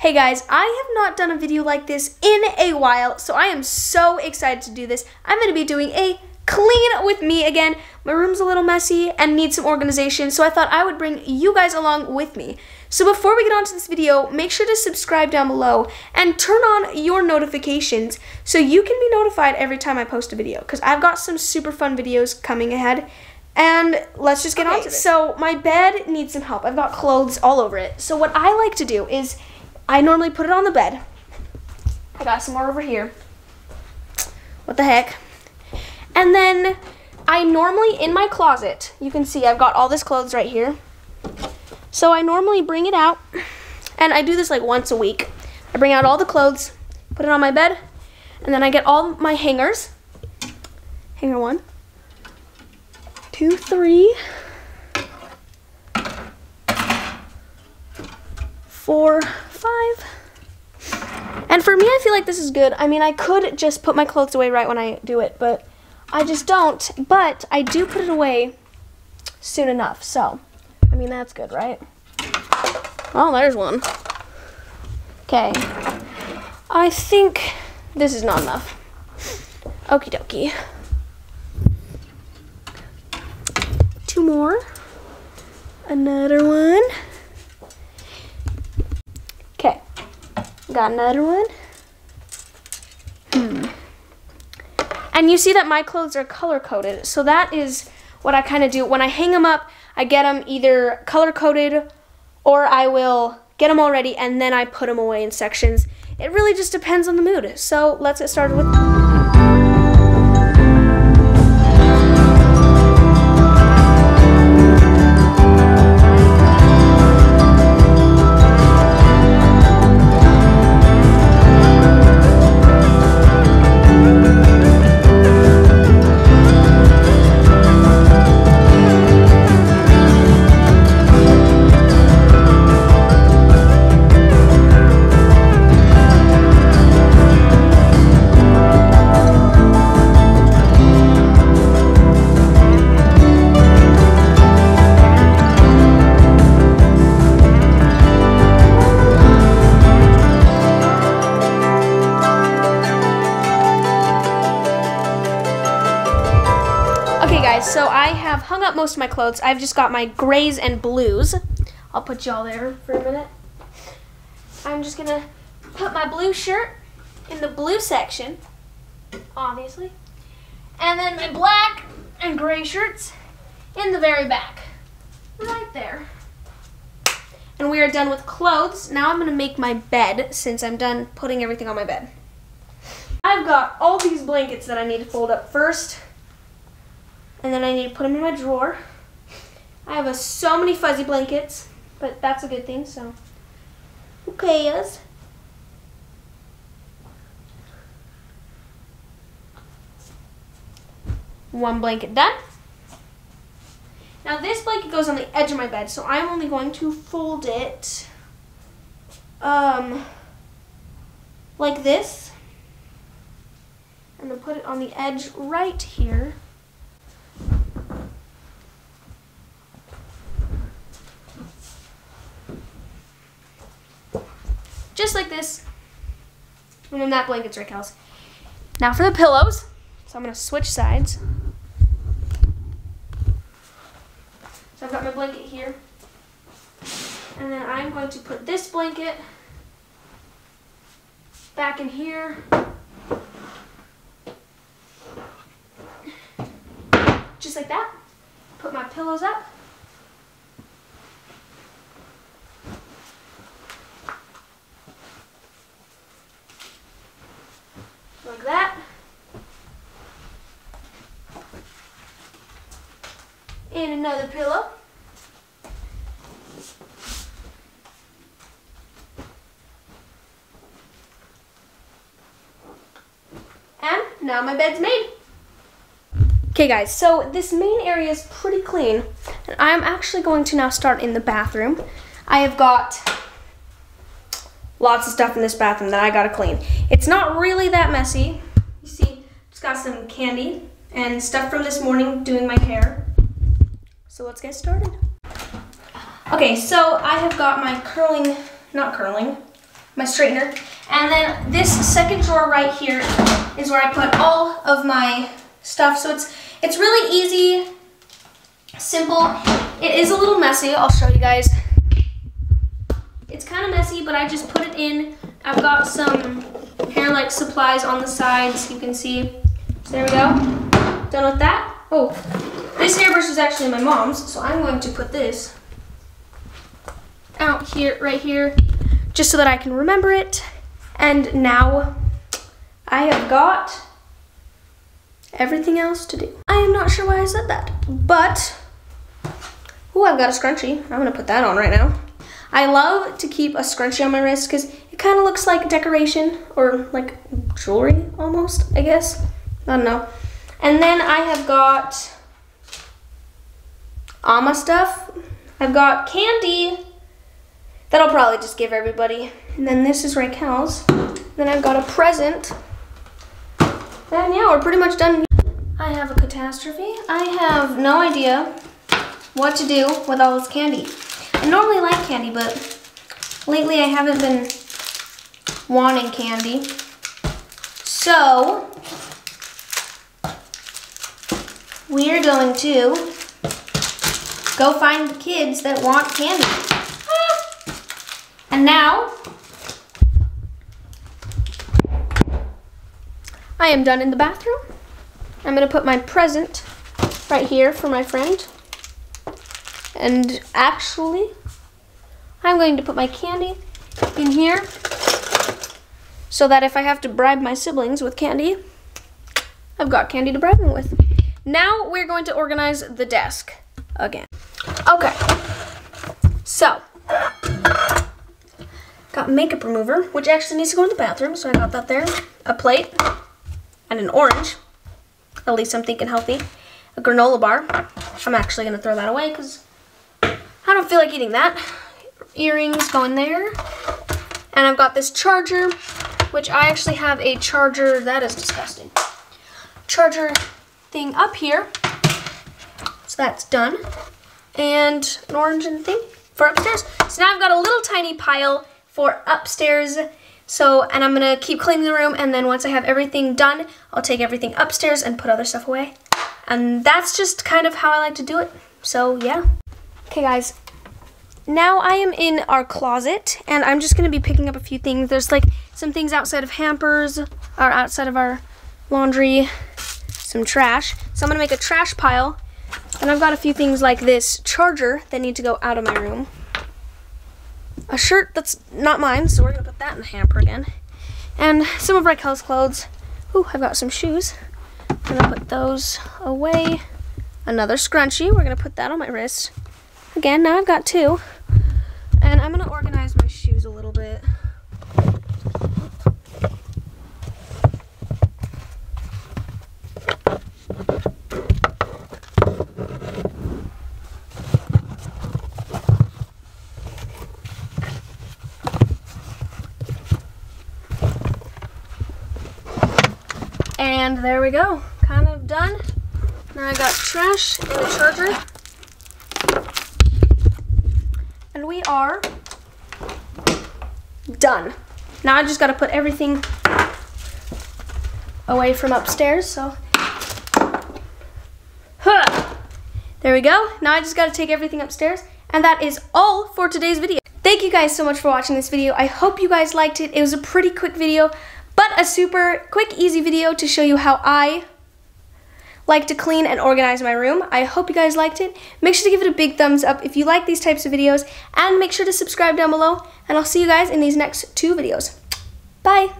Hey guys, I have not done a video like this in a while, so I am so excited to do this. I'm going to be doing a clean with me again. My room's a little messy and needs some organization, so I thought I would bring you guys along with me. So before we get on to this video, make sure to subscribe down below and turn on your notifications so you can be notified every time I post a video because I've got some super fun videos coming ahead. And let's just get okay, on to this. So my bed needs some help. I've got clothes all over it. So what I like to do is I normally put it on the bed. I got some more over here. What the heck? And then I normally, in my closet, you can see I've got all this clothes right here. So I normally bring it out, and I do this like once a week. I bring out all the clothes, put it on my bed, and then I get all my hangers. Hanger one, two, three, four. And for me, I feel like this is good. I mean, I could just put my clothes away right when I do it, but I just don't. But I do put it away soon enough, so I mean, that's good, right? Oh, there's one. Okay. I think this is not enough. Okie dokie. Two more. Another one. Got another one. Hmm. And you see that my clothes are color coded. So that is what I kind of do. When I hang them up, I get them either color coded or I will get them already and then I put them away in sections. It really just depends on the mood. So let's get started with... have hung up most of my clothes. I've just got my grays and blues. I'll put y'all there for a minute. I'm just gonna put my blue shirt in the blue section, obviously. And then my black and gray shirts in the very back, right there. And we are done with clothes. Now I'm gonna make my bed since I'm done putting everything on my bed. I've got all these blankets that I need to fold up first. And then I need to put them in my drawer. I have a, so many fuzzy blankets, but that's a good thing, so who cares? One blanket done. Now this blanket goes on the edge of my bed, so I'm only going to fold it um, like this. And then put it on the edge right here. Just like this. And then that blanket's Rykel's. Now for the pillows. So I'm gonna switch sides. So I've got my blanket here. And then I'm going to put this blanket back in here. Just like that. Put my pillows up. like that. And another pillow. And now my bed's made. Okay guys, so this main area is pretty clean. And I'm actually going to now start in the bathroom. I have got lots of stuff in this bathroom that I gotta clean. It's not really that messy. You see, just got some candy and stuff from this morning doing my hair. So let's get started. Okay, so I have got my curling, not curling, my straightener. And then this second drawer right here is where I put all of my stuff. So it's it's really easy, simple. It is a little messy. I'll show you guys. It's kind of messy, but I just put it in. I've got some hair-like supplies on the sides, you can see. So there we go. Done with that. Oh, this hairbrush is actually my mom's, so I'm going to put this out here, right here, just so that I can remember it. And now I have got everything else to do. I am not sure why I said that, but, oh, I've got a scrunchie. I'm gonna put that on right now. I love to keep a scrunchie on my wrist because it kind of looks like decoration or like jewelry almost, I guess. I don't know. And then I have got Ama stuff. I've got candy that I'll probably just give everybody. And then this is Rykel's. Then I've got a present. And yeah, we're pretty much done. I have a catastrophe. I have no idea what to do with all this candy. I normally like candy, but lately I haven't been wanting candy. So, we are going to go find the kids that want candy. And now, I am done in the bathroom. I'm gonna put my present right here for my friend. And actually, I'm going to put my candy in here so that if I have to bribe my siblings with candy, I've got candy to bribe them with. Now we're going to organize the desk again. Okay, so, got makeup remover, which actually needs to go in the bathroom, so I got that there. A plate, and an orange, at least I'm thinking healthy. A granola bar, I'm actually gonna throw that away because I don't feel like eating that. Earrings go in there. And I've got this charger, which I actually have a charger, that is disgusting. Charger thing up here. So that's done. And an orange and thing for upstairs. So now I've got a little tiny pile for upstairs. So, and I'm gonna keep cleaning the room and then once I have everything done, I'll take everything upstairs and put other stuff away. And that's just kind of how I like to do it. So yeah. Okay guys, now I am in our closet and I'm just gonna be picking up a few things. There's like some things outside of hampers or outside of our laundry, some trash. So I'm gonna make a trash pile and I've got a few things like this charger that need to go out of my room. A shirt that's not mine, so we're gonna put that in the hamper again. And some of Rykel's clothes. Ooh, I've got some shoes. I'm gonna put those away. Another scrunchie, we're gonna put that on my wrist. Again, now I've got two. And I'm going to organize my shoes a little bit. And there we go, kind of done. Now I got trash in the charger. And we are done. Now I just got to put everything away from upstairs, so. Huh. There we go. Now I just got to take everything upstairs. And that is all for today's video. Thank you guys so much for watching this video. I hope you guys liked it. It was a pretty quick video, but a super quick, easy video to show you how I like to clean and organize my room. I hope you guys liked it. Make sure to give it a big thumbs up if you like these types of videos, and make sure to subscribe down below, and I'll see you guys in these next two videos. Bye!